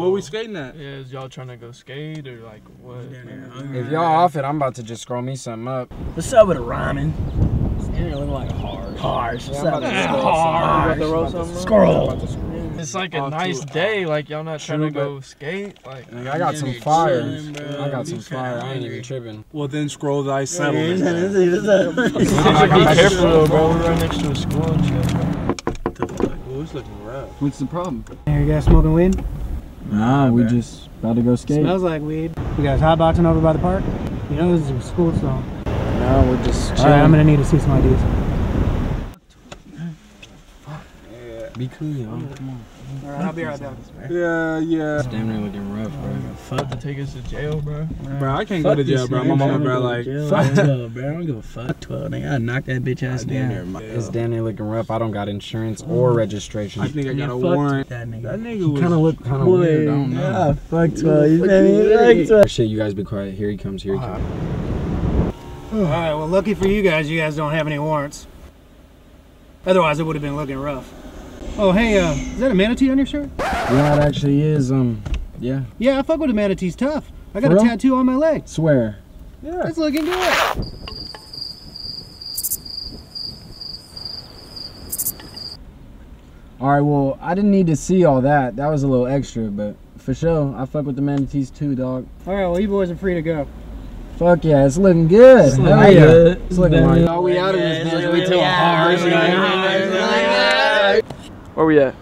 So what we skating at? Yeah, is y'all trying to go skate or like what? If y'all off it, I'm about to just scroll me something up. What's up with the rhyming? You're looking like a harsh. Harsh. What's up? with scroll harsh? something. I'm about to Scroll. It's like a nice day. Like y'all not trying to go skate. Like I got some fire. I got some fire. I ain't even tripping. Well then scroll the thy settlement. be careful though, bro. We're right next to a school and shit. Well, it's looking rough. What's the problem? Here, you guys smoking weed? Nah, we just about to go skate. Smells like weed. You guys hotboxing over by the park? You know this is a school song. No, we're just All right, I'm gonna need to see some IDs. Be cool, y'all. Come on. All right, I'll be right back. Yeah, yeah. Damn near looking rough, bro. About to take us to jail, bro. Bro, I can't go to jail, bro. My mama, bro, like, Fuck 12, bro. I don't give a fuck 12. Nigga, I knock that bitch ass down. It's damn near looking rough. I don't got insurance or registration. I think I got a fuck warrant. That nigga. That nigga was. kind of look kind of weird. I don't know. Yeah, fuck 12. You feel me? Fuck 12. Shit, you guys be quiet. Here he comes. Here he comes. All right, well, lucky for you guys, you guys don't have any warrants. Otherwise, it would have been looking rough. Oh, hey, uh, is that a manatee on your shirt? Yeah, it actually is. Um, yeah. Yeah, I fuck with a manatee's tough. I got For a real? tattoo on my leg. Swear. Yeah. It's looking good. All right. Well, I didn't need to see all that. That was a little extra, but for sure, I fuck with the manatees too, dog. All right, well, you boys are free to go. Fuck yeah, it's looking good. It's Hell looking yeah. good. It's looking like. Oh, we out of this Yeah, bitch. it's We looking till hard. hard. Where we at?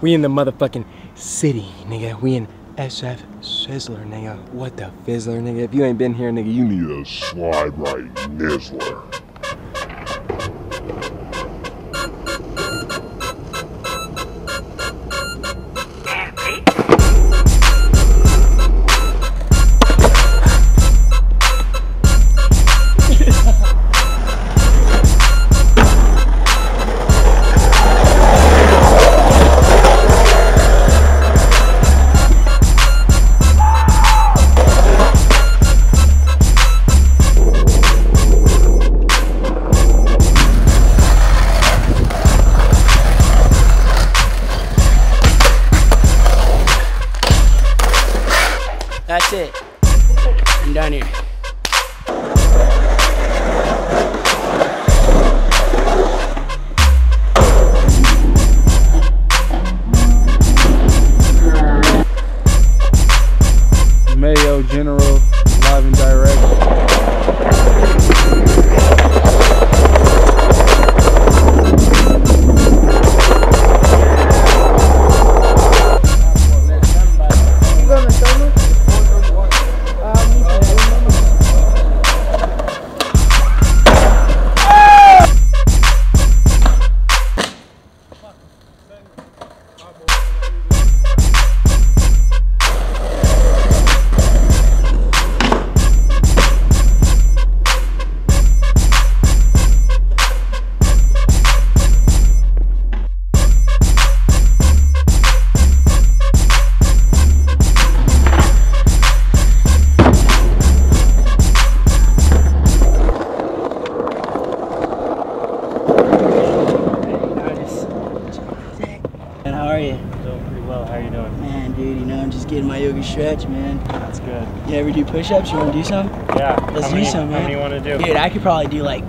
We in the motherfucking city, nigga. We in SF Sizzler, nigga. What the fizzler, nigga? If you ain't been here, nigga, you need a slide right nizzler. That's it. I'm done here. Mayo General, live and direct. Stretch, man. That's good. You ever do push-ups? You want to do some? Yeah. Let's how do many, some, How man. many you want to do? Dude, I could probably do like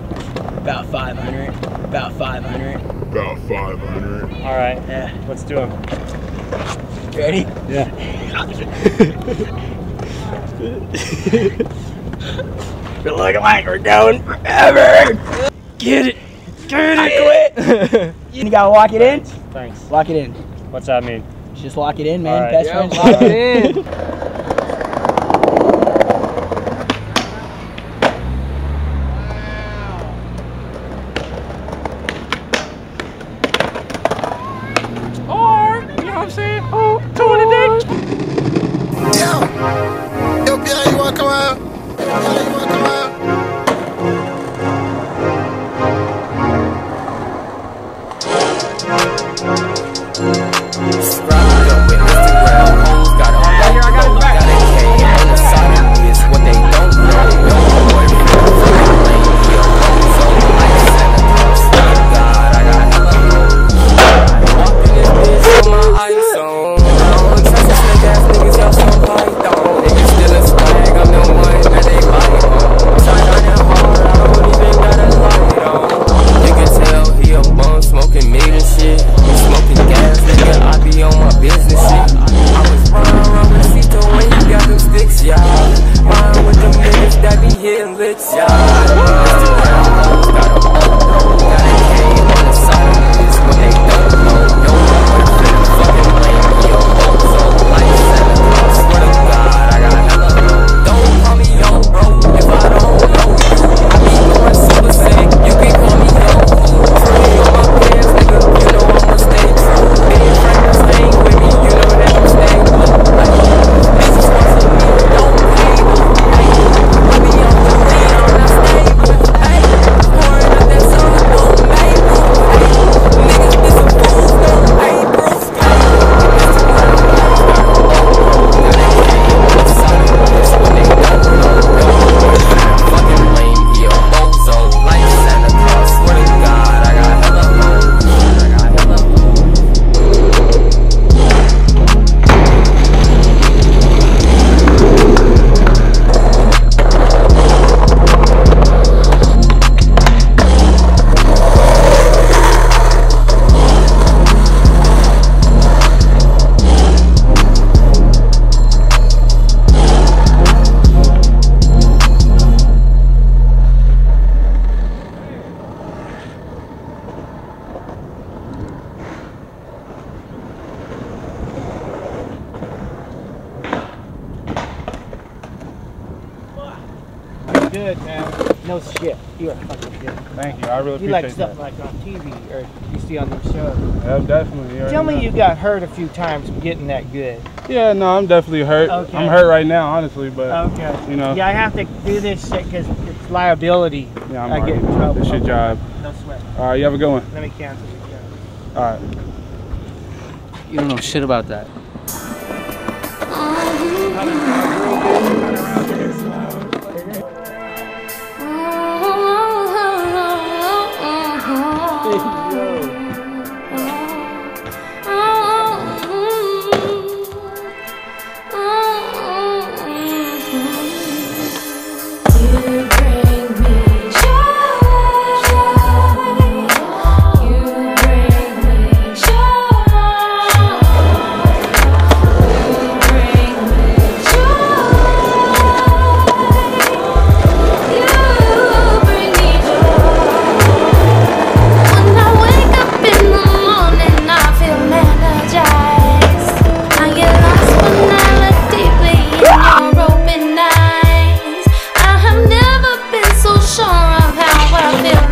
about 500. About 500. About 500. All right. Yeah. Let's do them. You ready? Yeah. We're looking like we're going forever. Get it. Get it. I quit. you gotta lock it in? Thanks. Lock it in. What's that mean? Just lock it in, man. Right. Best Yeah, friends. lock it in. good, man. No shit. You are fucking good. Thank you. I really You like appreciate stuff like on TV or you see on the show. that. Yeah, definitely. you Tell me know. you got hurt a few times getting that good. Yeah, no, I'm definitely hurt. Okay. I'm hurt right now, honestly, but Okay. you know, Yeah, I have to do this shit because it's liability. yeah, I'm I get in already- trouble. It's your job. No sweat. All right, you have a good one. Let me cancel the job. All right. You don't know shit about that. How I feel inside.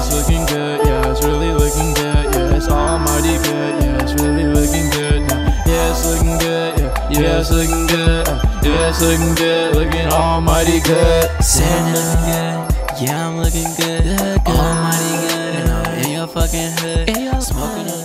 It's looking good, yeah, it's really looking good, yeah, it's almighty good, yeah, it's really looking good now, yeah, it's looking good, yeah, yeah, it's looking good, uh, yeah, it's looking good, looking almighty good. Said looking good, yeah, I'm looking good. Almighty good, and I'm in your fucking hood. Smoking on the